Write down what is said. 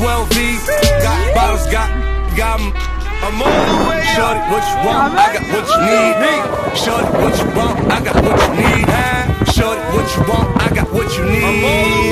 12 V. Got bottles, got, got. I'm on the way. Shorty, what you want? I got what you need. Shorty, what you want? I got what you need. Shorty, what you want? I got what you need.